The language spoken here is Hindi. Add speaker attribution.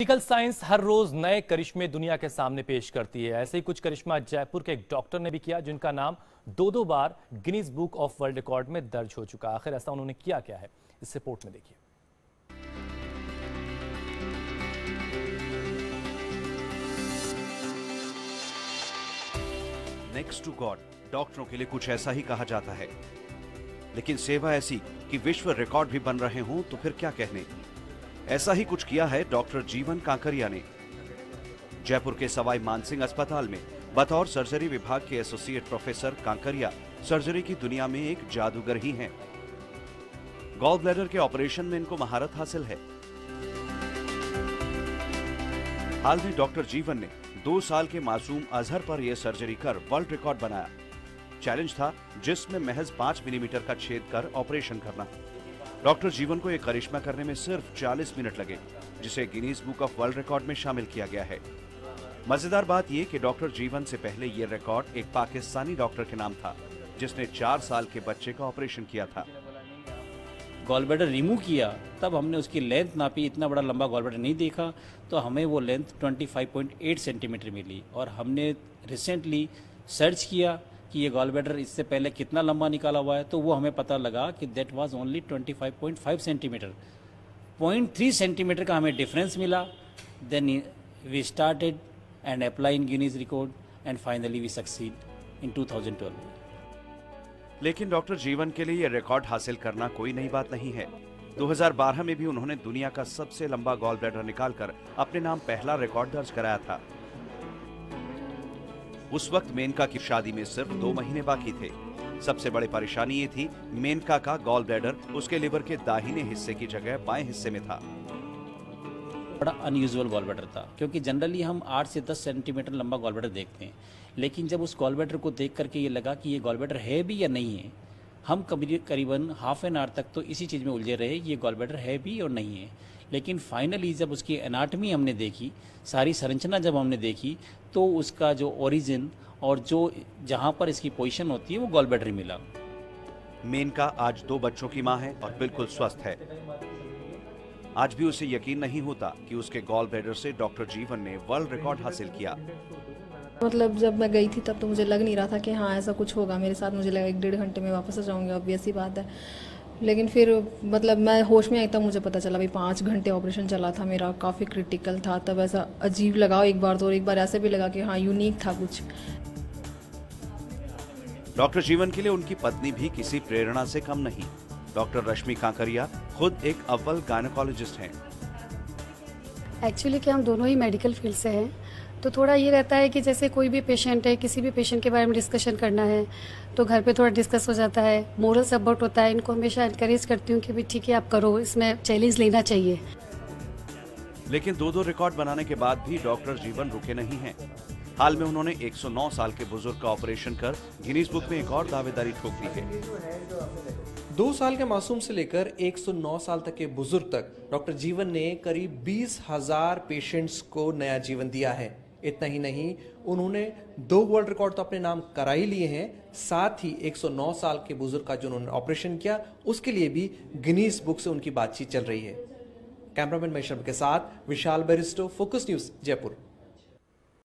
Speaker 1: मेडिकल साइंस हर रोज नए करिश्मे दुनिया के सामने पेश करती है। ऐसे ही कुछ करिश्मा जयपुर के एक डॉक्टर ने भी किया, जिनका नाम दो दो बार Guinness book of world record में दर्ज हो चुका आखिर ऐसा उन्होंने किया क्या है? इस रिपोर्ट में देखिए।
Speaker 2: नेक्स्ट टू गॉड डॉक्टरों के लिए कुछ ऐसा ही कहा जाता है। लेकिन सेवा ऐसी कि विश्व रिकॉर्ड भी बन रहे हों तो फिर क्या कहने? ऐसा ही कुछ किया है डॉक्टर जीवन कांकरिया ने। जयपुर के सवाई मानसिंह अस्पताल में बतौर सर्जरी विभाग के एसोसिएट प्रोफेसर कांकरिया सर्जरी की दुनिया में एक जादूगर ही हैं। गॉल ब्लैडर के ऑपरेशन में इनको महारत हासिल है। हाल में डॉक्टर जीवन ने दो साल के मासूम अजहर पर यह सर्जरी कर वर्ल्ड रिकॉर्ड बनाया। चैलेंज था जिसमें महज पाँच मिलीमीटर का छेद कर ऑपरेशन करना। डॉक्टर जीवन को यह करिश्मा करने में सिर्फ़ 40 मिनट लगे, जिसे Guinness book of world record में शामिल किया गया है। मज़ेदार बात यह कि डॉक्टर जीवन से पहले ये रिकॉर्ड एक पाकिस्तानी डॉक्टर के नाम था, जिसने चार साल के बच्चे का ऑपरेशन किया था।
Speaker 3: गॉल रिमूव किया, तब हमने उसकी लेंथ नापी, इतना बड़ा लंबा गॉल ब्लैडर नहीं देखा तो हमें वो लेंथ 25.8 सेंटीमीटर मिली और हमने रिसेंटली सर्च किया कि ये गॉल ब्लैडर इससे पहले कितना लंबा निकाला हुआ है तो वो हमें पता लगा कि that was only 25.5 centimetre 0.3 centimetre का हमें डिफरेंस मिला। Then we started and apply in Guinness record and finally we succeed in 2012
Speaker 2: लेकिन डॉक्टर, जीवन के लिए यह रिकॉर्ड हासिल करना कोई नई बात नहीं है। 2012 में भी उन्होंने दुनिया का सबसे लंबा गॉल ब्लैडर निकालकर अपने नाम पहला रिकॉर्ड दर्ज कराया था। उस वक्त मेनका की शादी में सिर्फ़ दो महीने बाकी थे। सबसे बड़ी परेशानी ये थी, मेनका का गॉल ब्लैडर उसके लिवर के दाहिने हिस्से की जगह बाएँ हिस्से में था।
Speaker 3: बड़ा अनयूजुअल गॉल ब्लैडर था, क्योंकि जनरली हम 8 से 10 सेंटीमीटर लंबा गॉल ब्लैडर देखते हैं। लेकिन जब उस गॉल ब्लैडर को देख करके ये लगा कि ये गॉल ब्लैडर है भी या नहीं है, हम करीबन हाफ़ एन आवर तक तो इसी चीज़ में उलझे रहे, ये गॉल ब्लैडर है भी और नहीं है। लेकिन फाइनली जब उसकी एनाटमी हमने देखी सारी संरचना जब हमने देखी तो उसका जो ओरिजिन और जो जहाँ पर इसकी पोजीशन होती है वो गॉल ब्लैडर मिला
Speaker 2: मेनका आज दो बच्चों की माँ है और बिल्कुल स्वस्थ है। आज भी उसे यकीन नहीं होता कि उसके गॉल ब्लैडर से डॉक्टर जीवन ने वर्ल्ड रिकॉर्ड हासिल किया।
Speaker 4: मतलब जब मैं गई थी तब तो मुझे लग नहीं रहा था कि हाँ ऐसा कुछ होगा। मेरे साथ मुझे लगा एक डेढ़ घंटे में वापस आ जाऊँगी ऑब्वियस ही बात है। लेकिन फिर मतलब मैं होश में आई तब मुझे पता चला भाई पाँच घंटे ऑपरेशन चला था मेरा काफ़ी क्रिटिकल था तब ऐसा अजीब लगा एक बार तो और एक बार ऐसे भी लगा कि हाँ यूनिक था कुछ।
Speaker 2: डॉक्टर जीवन के लिए उनकी पत्नी भी किसी प्रेरणा से कम नहीं। डॉक्टर रश्मि कांकरिया खुद एक अव्वल गायनोकोलॉजिस्ट हैं।
Speaker 5: एक्चुअली क्या हम दोनों ही मेडिकल फ़ील्ड से हैं? तो थोड़ा ये रहता है कि जैसे कोई भी पेशेंट है किसी भी पेशेंट के बारे में डिस्कशन करना है तो घर पे थोड़ा डिस्कस हो जाता है। मोरल सपोर्ट होता है इनको हमेशा इनकरेज करती हूँ कि भाई ठीक है आप करो इसमें चैलेंज लेना चाहिए।
Speaker 2: लेकिन दो दो रिकॉर्ड बनाने के बाद भी डॉक्टर जीवन रुके नहीं हैं। हाल में उन्होंने 109 साल के बुज़ुर्ग का ऑपरेशन कर गिनीज बुक में एक और दावेदारी ठोक दी है।
Speaker 6: दो साल के मासूम से लेकर 109 साल तक के बुज़ुर्ग तक डॉक्टर जीवन ने करीब बीस हज़ार पेशेंट्स को नया जीवन दिया है। इतना ही नहीं, उन्होंने दो वर्ल्ड रिकॉर्ड तो अपने नाम करा ही लिए हैं, साथ ही 109 साल के बुज़ुर्ग का जो उन्होंने ऑपरेशन किया, उसके लिए भी गिनीस बुक से उनकी बातचीत चल रही है। कैमरामैन महेश के साथ, Vishal Bairstow focus news Jaipur.